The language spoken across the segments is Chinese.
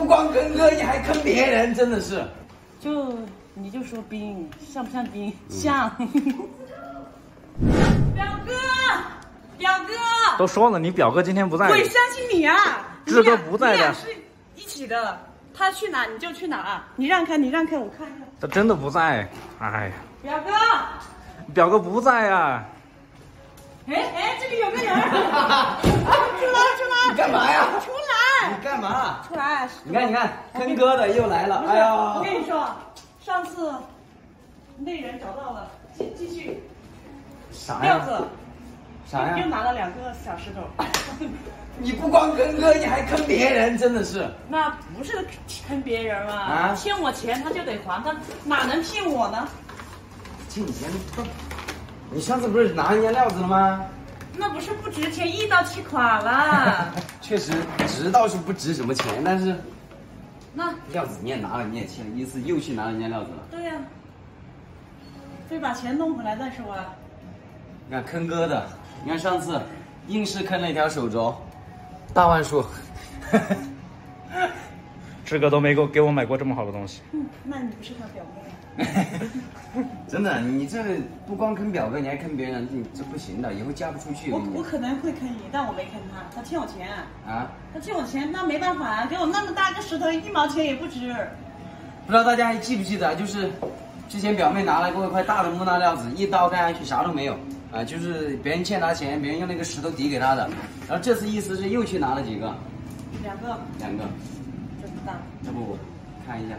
不光坑哥，你还坑别人，真的是。就你就说冰像不像冰？像。表哥，表哥，都说了，你表哥今天不在我。也相信你啊。志哥不在的是一起的，他去哪你就去哪。你让开，你让开，我看一下。他真的不在。哎呀，表哥，表哥不在啊。哎哎，这里有个人。啊 出来出来！你干嘛呀？出来你干嘛？出来！你看，你看，坑哥的又来了。哎呀，我跟你说，上次那人找到了，继继续啥呀？料子，啥呀？又拿了两个小石头。你不光坑哥，你还坑别人，真的是。那不是坑别人嘛？啊欠我钱他就得还，他哪能骗我呢？欠你钱不？你上次不是拿人家料子了吗？那不是不值钱，一刀气垮了。确实值倒是不值什么钱，但是那料子你也拿了，你也欠了，意思又去拿人家料子了。对呀、非把钱弄回来再说啊。你看坑哥的，你看上次硬是坑了一条手镯，大万数。志哥都没给我给我买过这么好的东西。嗯，那你不是他表妹。真的，你这不光坑表哥，你还坑别人，你这不行的，以后嫁不出去。我我可能会坑你，但我没坑他，他欠我钱，啊，他欠我钱，那没办法啊，给我那么大个石头，一毛钱也不值。不知道大家还记不记得，就是之前表妹拿来过一块大的木纳料子，一刀干下去啥都没有啊，就是别人欠她钱，别人用那个石头抵给她的。然后这次意思是又去拿了几个，两个，两个，大。要不我看一下。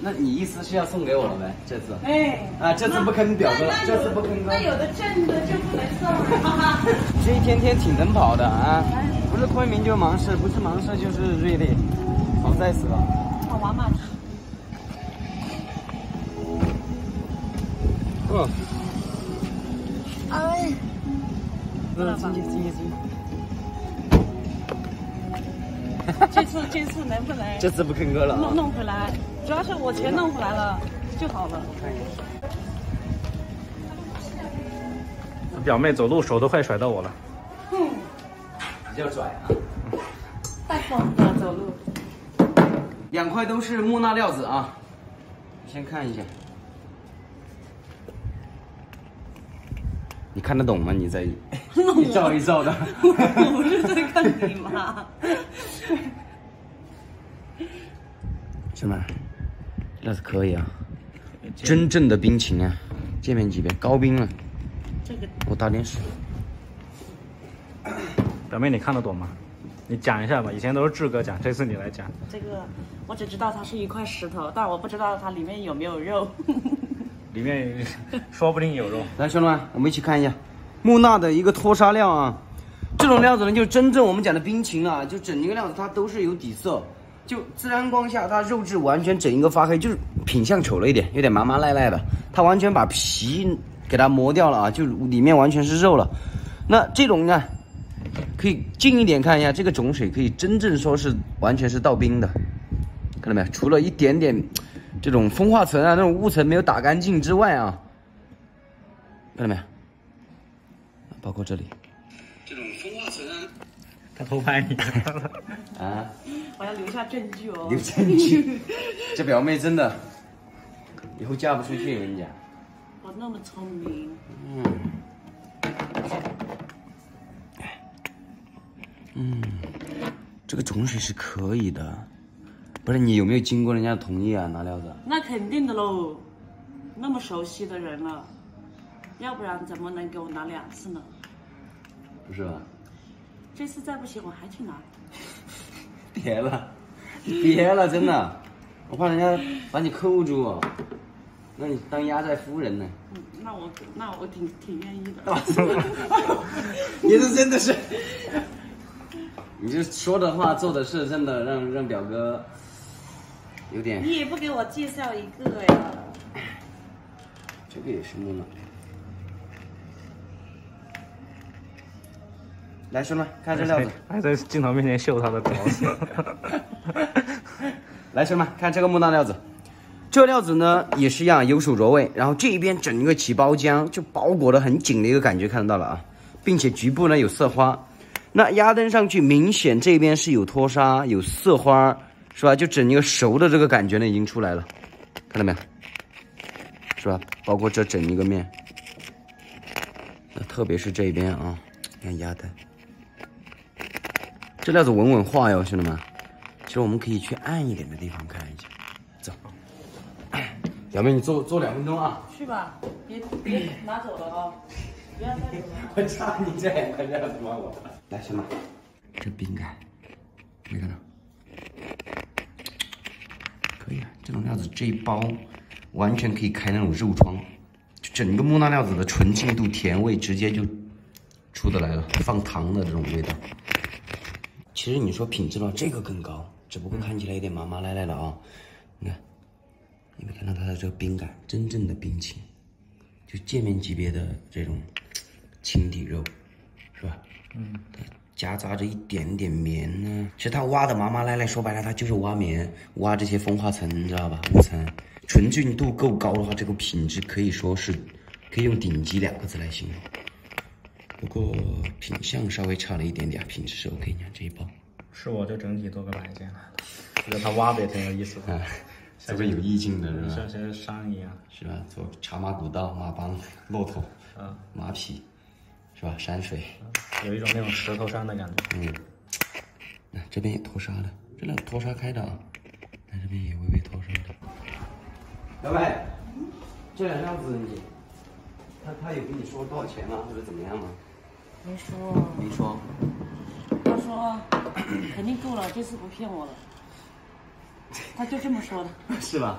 那你意思是要送给我了呗？这次？哎，啊这次不坑表哥那那这次不坑哥那有的挣的就不能送了，哈哈。这一天天挺能跑的啊，不是昆明就芒市，不是芒市就是瑞丽，好在死了。好玩吗？嗯，哎，嗯，进去进去进去。这次这次能不能这次不坑哥了弄啊！弄回来？主要是我钱弄回来了就好了。表妹走路手都快甩到我了。哼，比较拽啊。太疯了走路。两块都是木纳料子啊，先看一下。你看得懂吗？你在 一照一照的。我不是在看你吗？兄弟，料子可以啊，真正的冰情啊，界面级别高冰了。这个我倒点水。表妹，你看得懂吗？你讲一下吧，以前都是志哥讲，这次你来讲。这个，我只知道它是一块石头，但我不知道它里面有没有肉。里面 说不定有肉。来，兄弟们，我们一起看一下木纳的一个脱砂料啊。这种料子呢，就真正我们讲的冰情啊，就整一个料子它都是有底色，就自然光下它肉质完全整一个发黑，就是品相丑了一点，有点麻麻赖赖的，它完全把皮给它磨掉了啊，就里面完全是肉了。那这种呢，可以近一点看一下，这个种水可以真正说是完全是倒冰的，看到没有？除了一点点这种风化层啊那种雾层没有打干净之外啊，看到没有？包括这里这种风化层啊，他偷拍你。啊，我要留下证据哦。留证据。这表妹真的以后嫁不出去，我跟你讲。我那么聪明，嗯这个种水是可以的，不是你有没有经过人家同意啊？拿料子？那肯定的喽。那么熟悉的人了，要不然怎么能给我拿两次呢？不是吧？这次再不行，我还去拿。别了，别了，真的，我怕人家把你扣住哦，那你当压寨夫人呢？嗯，那我那我挺挺愿意的。你这真的是，你这说的话做的事，真的让让表哥有点。你也不给我介绍一个呀？这个也是木讷。来，兄弟们，看这料子。还在镜头面前秀他的镯子。来，兄弟们，看这个木纳料子。这料子呢也是一样，有手镯位，然后这一边整个起包浆，就包裹的很紧的一个感觉，看得到了啊，并且局部呢有色花。那压灯上去，明显这边是有脱砂、有色花，是吧？就整一个熟的这个感觉呢，已经出来了，看到没有？是吧？包括这整一个面，那特别是这边啊，你看鸭蛋，这料子稳稳化哟，兄弟们。其实我们可以去暗一点的地方看一下，走。小妹，你坐坐两分钟啊。去吧，别别拿走了啊！不要带走了。我操你这两块料子吗？我来，兄弟，这饼干，没看到？可以啊，这种料子这一包完全可以开那种肉窗，就整个木讷料子的纯净度、甜味直接就出得来了，放糖的这种味道。其实你说品质的话，这个更高，只不过看起来有点麻麻赖赖的啊。你看，你没有看到它的这个冰感？真正的冰淇淋，就界面级别的这种清底肉，是吧？嗯，它夹杂着一点点棉呢。其实它挖的麻麻赖赖，说白了它就是挖棉，挖这些风化层，你知道吧？雾层，纯净度够高的话，这个品质可以说是可以用顶级两个字来形容。不过品相稍微差了一点点，品质是 OK。你看这一包，是我就整体做个摆件了。觉得它挖的也挺有意思的，啊，这个有意境的是吧？像些山一样。是吧？做茶马古道、马帮、骆驼、嗯，马匹，是吧？山水，有一种那种石头山的感觉。嗯，那这边也脱沙了，这两脱沙开的啊，那这边也微微脱沙的。老板，这两料子你，他他有跟你说多少钱吗？或者怎么样吗？没说，没说。他说肯定够了，这次不骗我了。他就这么说的，是吧？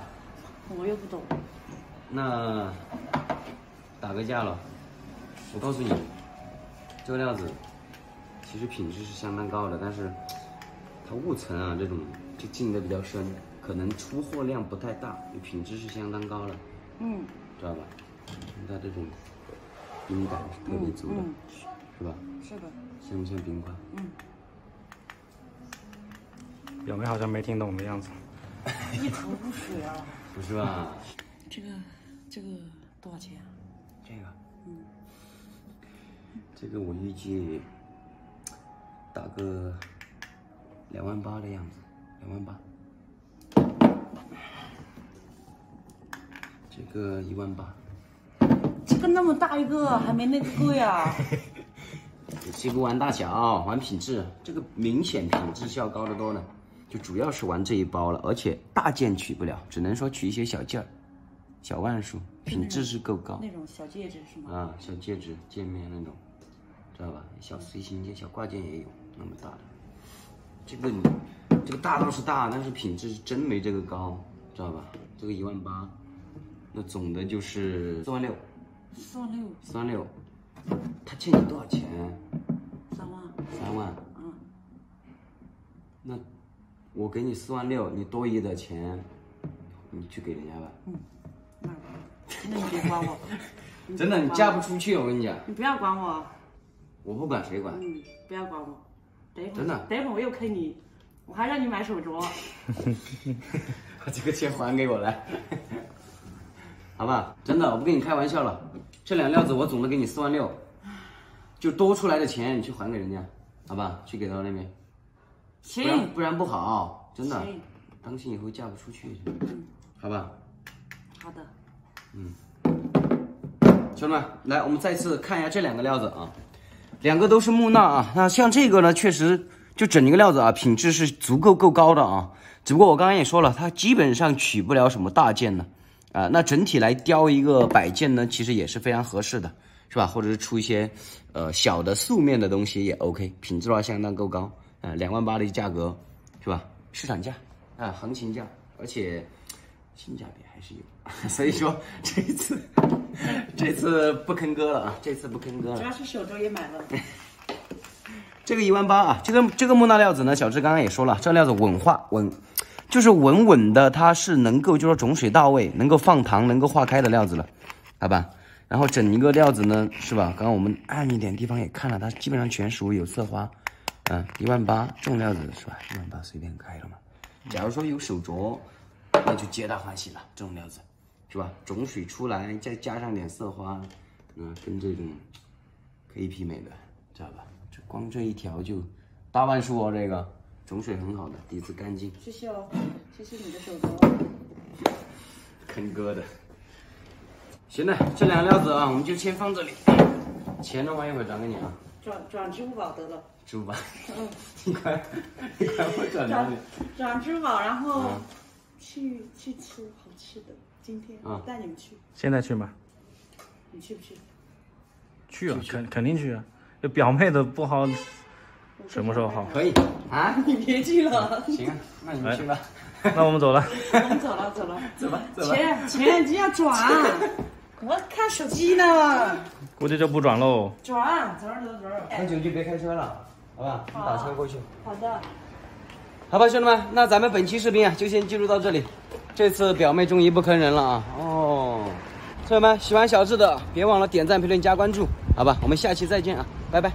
我又不懂。那打个价了，我告诉你，这个料子其实品质是相当高的，但是它雾层啊这种就进的比较深，可能出货量不太大，品质是相当高的，嗯知道吧？它这种冰感是特别足的，嗯，是吧？是的，像不像冰块？嗯，表妹好像没听懂的样子？一头雾水啊。不是吧？这个这个多少钱啊？这个，这个我预计打个两万八的样子，两万八。这个一万八，这个那么大一个，还没那个贵啊。这个玩大小，玩品质，这个明显品质是要高得多的，就主要是玩这一包了，而且大件取不了，只能说取一些小件儿，小万数，品质是够高。那种小戒指是吗？啊，小戒指、戒面那种，知道吧？小随行件、小挂件也有那么大的。这个你，这个大倒是大，但是品质是真没这个高，知道吧？这个一万八，那总的就是四万六，四万六，四万六。他欠你多少钱？三万。三万。嗯，那我给你四万六，你多余的钱，你去给人家吧。那那你别管我，真的，你嫁不出去，我跟你讲，你不要管我，我不管谁管。嗯，不要管我。等一会儿，真的等一会儿我又坑你，我还让你买手镯。把这个钱还给我来，好吧？真的，我不跟你开玩笑了。这两料子我总的给你四万六，就多出来的钱你去还给人家，好吧？去给到那边，行，不然不好，真的行，当心以后嫁不出去，好吧？好的。嗯兄弟们，来，我们再次看一下这两个料子啊，两个都是木纳啊。那像这个呢，确实就整一个料子啊，品质是足够够高的啊。只不过我刚刚也说了，它基本上取不了什么大件的啊。那整体来雕一个摆件呢，其实也是非常合适的，是吧？或者是出一些呃小的素面的东西也 OK，品质的话相当够高啊，两万八的价格，是吧？市场价啊，行情价，而且性价比还是有，所以说这一次 这次不坑哥了啊，这次不坑哥了主。要是手镯也买了，这个一万八啊，这个这个木讷料子呢，小智刚刚也说了，这料子稳化稳，就是稳稳的，它是能够就说种水到位，能够放糖，能够化开的料子了，好吧？然后整一个料子呢，是吧？刚刚我们暗一点地方也看了，它基本上全属于有色花，嗯，一万八这种料子是吧？一万八随便开了嘛。假如说有手镯，那就皆大欢喜了，这种料子，是吧？种水出来，再加上点色花，嗯，跟这种可以媲美的，知道吧？这光这一条就大万数哦，这个种水很好的，底子干净，谢谢哦，谢谢你的手镯。坑哥的。行了，这两个料子啊，我们就先放这里。钱的话一会儿转给你啊，转转支付宝得了，支付宝。嗯，你快，你快我转哪转里？转支付宝，然后嗯去去吃好吃的。今天我带你们去，现在去吗？你去不去？去啊，肯肯定去啊。这表妹的不好，什么时候好？可以啊，你别去了，行啊，那你们去吧。那我们走了。我们走了走了，走吧，走吧。钱钱你要转，我看手机呢，估计就不转喽。转走走走。那酒就别开车了，好吧？你打车过去。好的。好吧，兄弟们，那咱们本期视频啊，就先记录到这里。这次表妹终于不坑人了啊！哦，朋友们，喜欢小智的，别忘了点赞、评论、加关注，好吧？我们下期再见啊，拜拜。